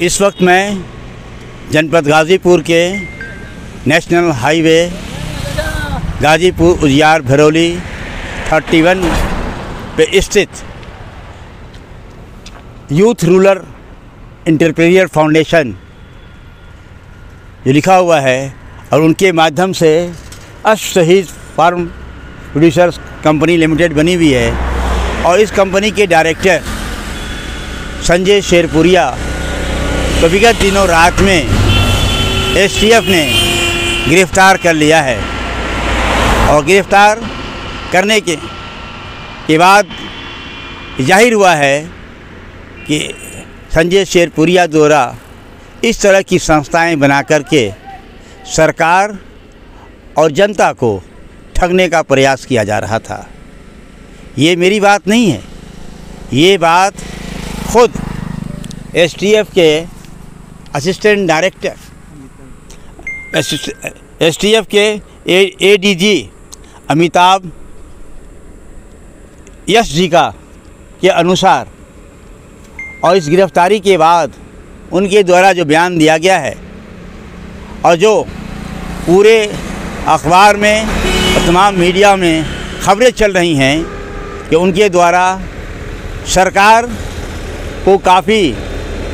इस वक्त मैं जनपद गाज़ीपुर के नेशनल हाईवे, गाज़ीपुर, उजियार, भरौली 31 पे स्थित यूथ रूरल इंटरप्रेनियर फाउंडेशन, जो लिखा हुआ है, और उनके माध्यम से अश्व शहीद फार्म प्रोड्यूसर्स कंपनी लिमिटेड बनी हुई है। और इस कंपनी के डायरेक्टर संजय शेरपुरिया तो विगत दिनों रात में एसटीएफ ने गिरफ़्तार कर लिया है। और गिरफ़्तार करने के के बाद ज़ाहिर हुआ है कि संजय शेरपुरिया द्वारा इस तरह की संस्थाएँ बना करके सरकार और जनता को ठगने का प्रयास किया जा रहा था। ये मेरी बात नहीं है। ये बात खुद एसटीएफ के assistant director, S T F के A D G Amitabh Yash ji का के अनुसार और इस गिरफ्तारी के बाद उनके द्वारा जो बयान दिया गया है और जो पूरे अखबार में तमाम मीडिया में खबरें चल रही हैं कि उनके द्वारा सरकार को काफ़ी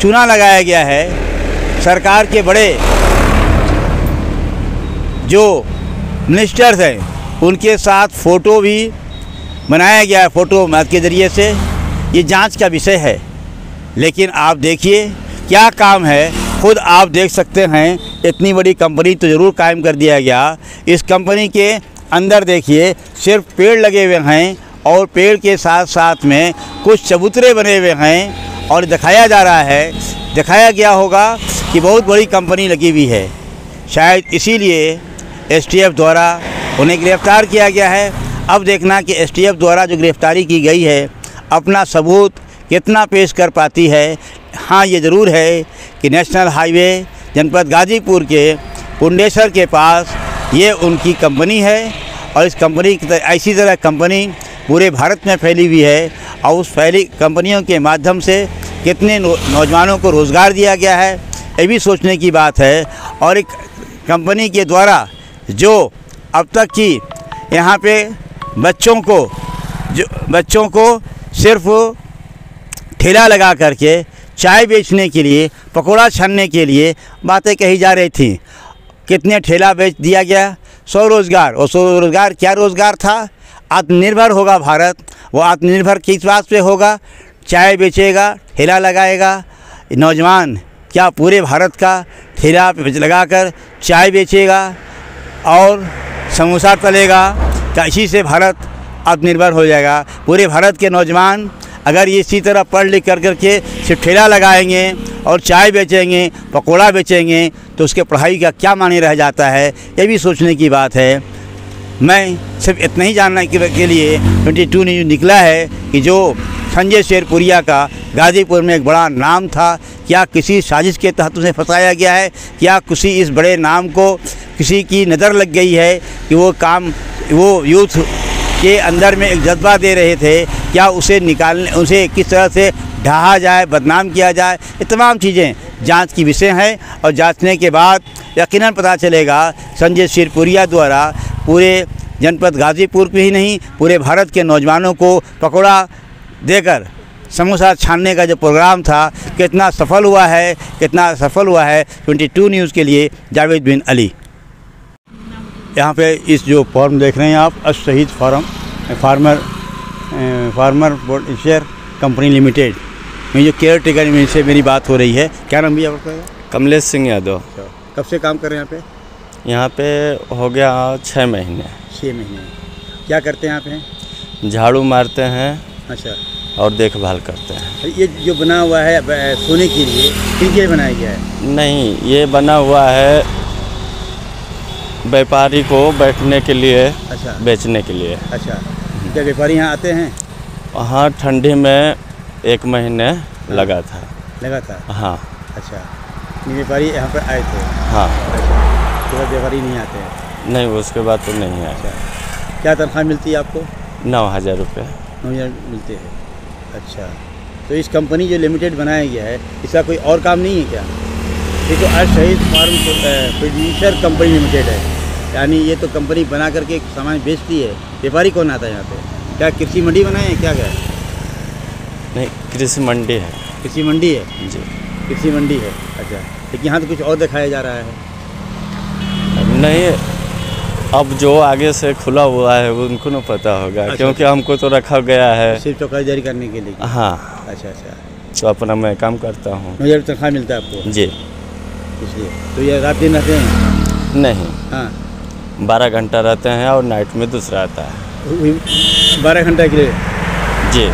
चूना लगाया गया है सरकार के बड़े जो मिनिस्टर्स हैं, उनके साथ फ़ोटो भी बनाया गया है फ़ोटो मैथ के ज़रिए से। ये जाँच का विषय है। लेकिन आप देखिए, क्या काम है? खुद आप देख सकते हैं, इतनी बड़ी कंपनी तो ज़रूर कायम कर दिया गया। इस कंपनी के अंदर देखिए, सिर्फ़ पेड़ लगे हुए हैं और पेड़ के साथ साथ में कुछ चबूतरे बने हुए हैं। और दिखाया जा रहा है, दिखाया गया होगा कि बहुत बड़ी कंपनी लगी हुई है। शायद इसीलिए एसटीएफ द्वारा उन्हें गिरफ़्तार किया गया है। अब देखना कि एसटीएफ द्वारा जो गिरफ़्तारी की गई है, अपना सबूत कितना पेश कर पाती है। हाँ ये ज़रूर है कि नेशनल हाईवे जनपद गाज़ीपुर के कुंडेसर के पास ये उनकी कंपनी है और इस कंपनी की ऐसी तरह कंपनी पूरे भारत में फैली हुई है और उस फैली कंपनियों के माध्यम से कितने नौजवानों को रोज़गार दिया गया है। ये भी सोचने की बात है। और एक कंपनी के द्वारा जो अब तक की यहाँ पे बच्चों को, जो बच्चों को सिर्फ़ ठेला लगा करके चाय बेचने के लिए, पकौड़ा छानने के लिए बातें कही जा रही थी। कितने ठेला बेच दिया गया? सौ रोज़गार। और सौ रोज़गार क्या रोज़गार था? आत्मनिर्भर होगा भारत। वो आत्मनिर्भर किस बात पे होगा? चाय बेचेगा, ठेला लगाएगा। नौजवान क्या पूरे भारत का ठेला लगाकर चाय बेचेगा और समोसा तलेगा? क्या इसी से भारत आत्मनिर्भर हो जाएगा? पूरे भारत के नौजवान अगर ये इसी तरह पढ़ लिख कर करके सिर्फ़ ठेला लगाएँगे और चाय बेचेंगे, पकोड़ा बेचेंगे तो उसके पढ़ाई का क्या माने रह जाता है? ये भी सोचने की बात है। मैं सिर्फ़ इतना ही जानने के लिए, ट्वेंटी टू न्यूज़ निकला है कि जो संजय शेरपुरिया का गाज़ीपुर में एक बड़ा नाम था। क्या किसी साजिश के तहत उसे फंसाया गया है? क्या किसी इस बड़े नाम को किसी की नज़र लग गई है कि वो काम, वो यूथ के अंदर में एक जज्बा दे रहे थे? क्या उसे निकालने, उसे किस तरह से ढहा जाए, बदनाम किया जाए? ये तमाम चीज़ें जाँच की विषय हैं और जांचने के बाद यकीनन पता चलेगा, संजय शिरपुरिया द्वारा पूरे जनपद गाज़ीपुर में ही नहीं, पूरे भारत के नौजवानों को पकौड़ा देकर समोसा छानने का जो प्रोग्राम था कितना सफल हुआ है कितना सफल हुआ है 22 न्यूज़ के लिए जावेद बिन अली। यहाँ पे इस जो फॉर्म देख रहे हैं आप अश Shaheed farm farmer farmer share company limited. में जो केयर टेकर में से मेरी बात हो रही है क्या नाम भैया आपका? कमलेश सिंह यादव। कब से काम कर रहे हैं यहाँ पे? यहाँ पे हो गया छः महीने। छः महीने। क्या करते हैं यहाँ? पे झाड़ू मारते हैं। अच्छा। और देखभाल करते हैं। ये जो बना हुआ है सोने के लिए किन लिए बनाया गया है? नहीं ये बना हुआ है व्यापारी को बैठने के लिए अच्छा। बेचने के लिए। अच्छा। क्या व्यापारी यहाँ आते हैं? वहाँ ठंडी में एक महीने लगा था। लगा था हाँ। अच्छा। व्यापारी यहाँ पर आए थे? हाँ। उसके बाद व्यापारी नहीं आते हैं? नहीं उसके बाद तो नहीं है अच्छा। क्या तनख्वाह मिलती है आपको? नौ हज़ार रुपये। नौ हज़ार मिलते हैं। अच्छा। तो इस कंपनी जो लिमिटेड बनाया गया है इसका कोई और काम नहीं है क्या? ये तो आज शहीद फार्म प्रोड्यूसर कंपनी लिमिटेड है। यानी ये तो कंपनी बना करके सामान बेचती है। व्यापारी कौन आता है यहाँ पे? क्या कृषि मंडी बनाए हैं? क्या क्या है? नहीं कृषि मंडी है। कृषि मंडी है? जी। कृषि मंडी है। अच्छा लेकिन यहाँ तो कुछ और दिखाया जा रहा है। नहीं अब जो आगे से खुला हुआ है वो उनको ना पता होगा अच्छा। क्योंकि हमको तो रखा गया है। सिर्फ़ चौकीदारी करने के लिए? हाँ। अच्छा अच्छा। तो अपना मैं काम करता हूँ। तनख्वाह मिलता है आपको? जी। इसलिए। तो ये रात दिन रहते हैं? नहीं। हाँ। बारह घंटा रहते हैं और नाइट में दूसरा आता है। बारह घंटा के लिए? जी।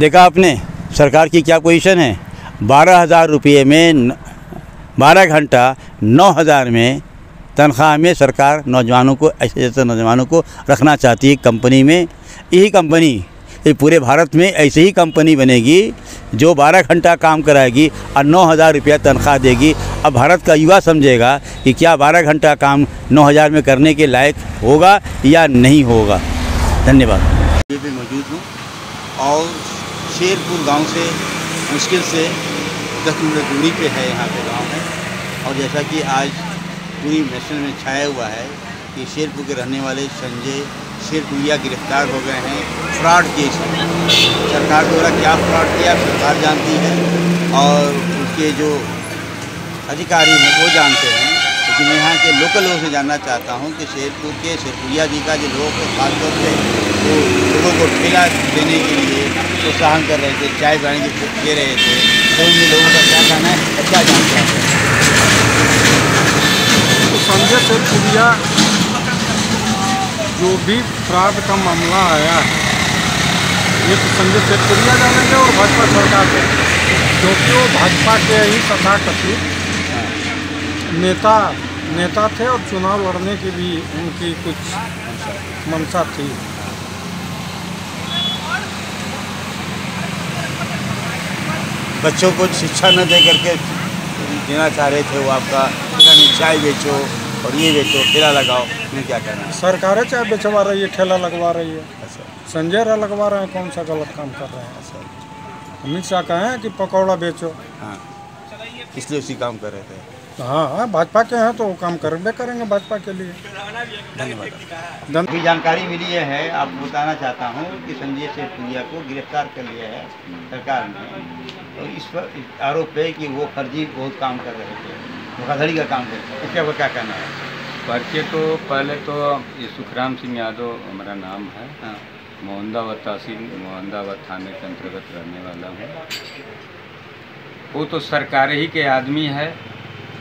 देखा आपने सरकार की क्या पोजीशन है? बारह हज़ार रुपये में बारह घंटा नौ हज़ार में तनख्वाह में सरकार नौजवानों को, ऐसे जैसे नौजवानों को रखना चाहती है कंपनी में। यही कंपनी, ये पूरे भारत में ऐसे ही कंपनी बनेगी जो बारह घंटा काम कराएगी और नौ हज़ार रुपया तनख्वाह देगी। अब भारत का युवा समझेगा कि क्या बारह घंटा काम नौ हज़ार में करने के लायक होगा या नहीं होगा। धन्यवाद। भी मौजूद हूँ और शेरपुर गाँव से मुश्किल से दस किलोमीटर दूरी पे है यहाँ पे गाँव है और जैसा कि आज पूरी नेशनल में छाया हुआ है कि शेरपुर के रहने वाले संजय शेरपुरिया गिरफ़्तार हो गए हैं। फ्रॉड केस में सरकार द्वारा क्या फ्रॉड किया, सरकार जानती है और उसके जो अधिकारी हैं, वो जानते हैं। लेकिन मैं यहाँ के लोकल लोगों से जानना चाहता हूँ कि शेरपुर के शेरपुरिया जी का जो लोग खासतौर से वो लोगों को ठेला देने के लिए प्रोत्साहन कर रहे थे, चाय की दे रहे थे। तो उन लोगों का क्या कहना है क्या जानते हैं? संजय सेठपुरिया जो भी फ्रॉड का मामला आया है, ये तो संजय सेठपुरिया जानेंगे और भाजपा सरकार को। क्योंकि वो भाजपा के ही तथाकथित नेता नेता थे और चुनाव लड़ने की भी उनकी कुछ मंशा थी। बच्चों को शिक्षा न दे करके देना चाह रहे थे, वो आपका चाय बेचो। और ये बेचो ठेला लगाओ मैं क्या कहना है? सरकारें चाहे बेचवा रही है ठेला लगवा रही है। अच्छा। संजय राय लगवा रहे हैं कौन सा गलत काम कर रहे हैं? अमित शाह कहे हैं कि पकौड़ा बेचो। हाँ। इसलिए उसी काम कर रहे थे? हाँ हाँ भाजपा के हैं तो वो काम करबे करेंगे भाजपा के लिए। धन्यवाद। धन अभी जानकारी मिली है आपको बताना चाहता हूँ कि संजय सेठपुरिया को गिरफ़्तार कर लिया है सरकार ने। और इस पर आरोप है कि वो फर्जी बहुत काम कर रहे थे। धोखाधड़ी का काम करते थे इसके ऊपर क्या कहना है? पर्चे तो पहले तो ये सुखराम सिंह यादव हमारा नाम है। हाँ। मोहम्मदाबाद तहसील मोहम्मदाबाद थाने के अंतर्गत रहने वाला हूँ। वो तो सरकार ही के आदमी है।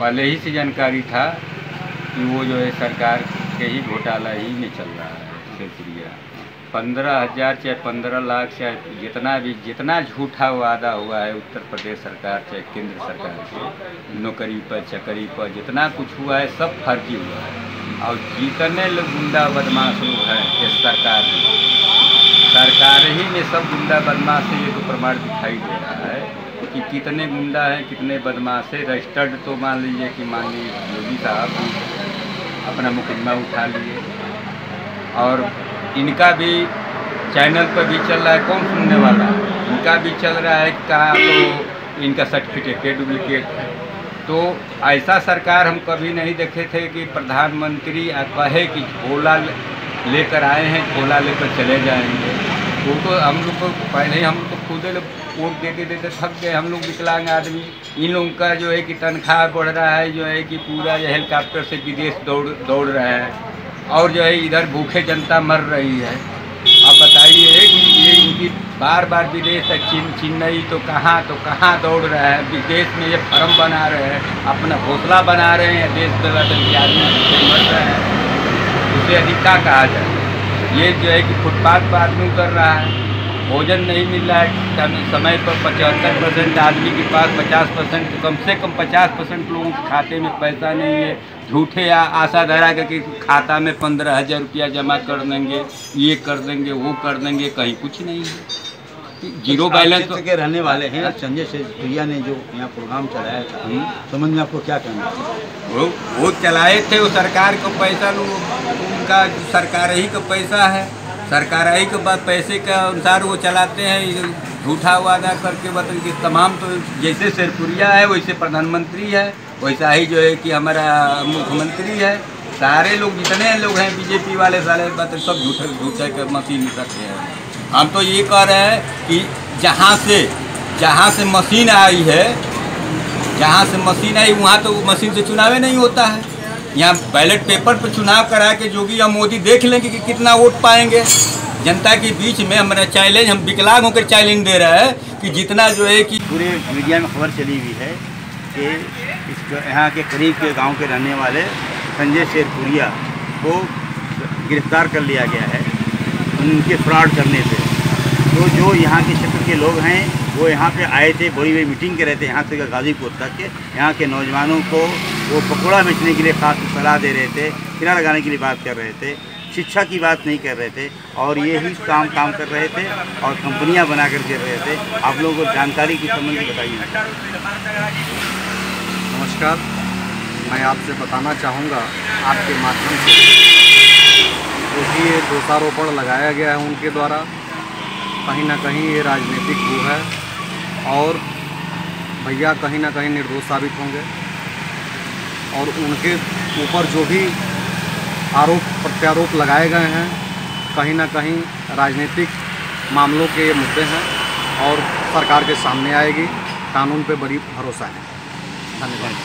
पहले ही से जानकारी था कि वो जो है सरकार के ही घोटाला ही में चल रहा है शेखपुरिया पंद्रह हज़ार चाहे पंद्रह लाख, चाहे जितना भी, जितना झूठा वादा हुआ है उत्तर प्रदेश सरकार, चाहे केंद्र सरकार के नौकरी पर, चकरी पर, जितना कुछ हुआ है, सब फर्जी हुआ है। और जितने लोग गुंडा बदमाश लोग हैं इस सरकार में सरकार ही में सब गुंडा बदमाश ये तो प्रमाण दिखाई दे रहा है कि कितने गुंडा हैं, कितने बदमाश है रजिस्टर्ड तो मान लीजिए कि मान लीजिए योगी साहब अपना मुकदमा उठा लिए। और इनका भी चैनल पर भी चल रहा है, कौन सुनने वाला? है इनका भी चल रहा है कहा तो इनका सर्टिफिकेट है डुप्लीकेट है। तो ऐसा सरकार हम कभी नहीं देखे थे कि प्रधानमंत्री कहे कि झोला लेकर आए हैं, झोला लेकर चले जाएँगे। वो तो हम लोग को पहले ही हम तो खुद वोट देते देते थक गए। हम लोग विकलांग आदमी, इन लोगों का जो है कि तनख्वाह बढ़ रहा है, जो है कि पूरा जो हेलीकॉप्टर से विदेश दौड़ दौड़ रहा हैं। और जो है, इधर भूखे जनता मर रही है। आप बताइए ये इनकी बार बार विदेश तक चीन, चेन्नई तो कहाँ तो कहाँ दौड़ रहा है? विदेश में ये फर्म बना रहे हैं, अपना घोसला बना रहे हैं, देश बदल के आदमी मर रहे हैं, उसे अधिक क्या कहा जाए? ये जो है कि फुटपाथ पर आदमी उतर रहा है, भोजन नहीं मिल रहा है समय पर पचहत्तर परसेंट आदमी के पास, पचास परसेंट, कम से कम पचास परसेंट लोगों के खाते में पैसा नहीं है झूठे आशा धरा करके खाता में पंद्रह हज़ार रुपया जमा कर देंगे ये कर देंगे वो कर देंगे कहीं कुछ नहीं है। ज़ीरो बैलेंस तो के रहने वाले हैं संजय सेठपुरिया ने जो यहाँ प्रोग्राम चलाया था हम्म। समझ में आपको क्या कहना है? वो वो चलाए थे वो सरकार का पैसा उनका सरकार ही का पैसा है। सरकार ही के बाद पैसे के अनुसार वो चलाते हैं झूठा वादा करके कि तमाम तो जैसे शेरपुरिया है वैसे प्रधानमंत्री है। वैसा ही जो है कि हमारा मुख्यमंत्री है। सारे लोग जितने लोग हैं बीजेपी वाले सारे मतलब सब झूठे झूठे मशीन करते हैं। हम तो ये कह रहे हैं कि जहाँ से जहाँ से मशीन आई है, जहाँ से मशीन आई, वहाँ तो मशीन से चुनाव नहीं होता है। यहाँ बैलेट पेपर पर चुनाव करा के जोगी या मोदी देख लेंगे कि कितना वोट पाएँगे। जनता के बीच में हमारा चैलेंज हम विकलांग होकर चैलेंज दे रहे हैं कि जितना जो है कि पूरे मीडिया में खबर चली हुई है कि यहाँ के करीब के गाँव के रहने वाले संजय शेरपुरिया को गिरफ़्तार कर लिया गया है उनके फ्रॉड करने से। तो जो यहाँ के क्षेत्र के लोग हैं, वो यहाँ पे आए थे, बड़ी बड़ी मीटिंग कर रहे थे यहाँ से गाज़ीपुर तक के। यहाँ के नौजवानों को वो पकौड़ा बेचने के लिए खास सलाह दे रहे थे किरा लगाने के लिए बात कर रहे थे, शिक्षा की बात नहीं कर रहे थे और ये ही काम काम कर रहे थे और कंपनियाँ बना कर दे रहे थे। आप लोगों को जानकारी के संबंध बताइए। नमस्कार। मैं आपसे बताना चाहूँगा आपके माध्यम से जो भी ये दोषारोपण लगाया गया है उनके द्वारा, कहीं ना कहीं ये राजनीतिक वो है और भैया कहीं ना कहीं निर्दोष साबित होंगे। और उनके ऊपर जो भी आरोप, प्रत्यारोप लगाए गए हैं, कहीं ना कहीं राजनीतिक मामलों के ये मुद्दे हैं और सरकार के सामने आएगी, कानून पे बड़ी भरोसा है। धन्यवाद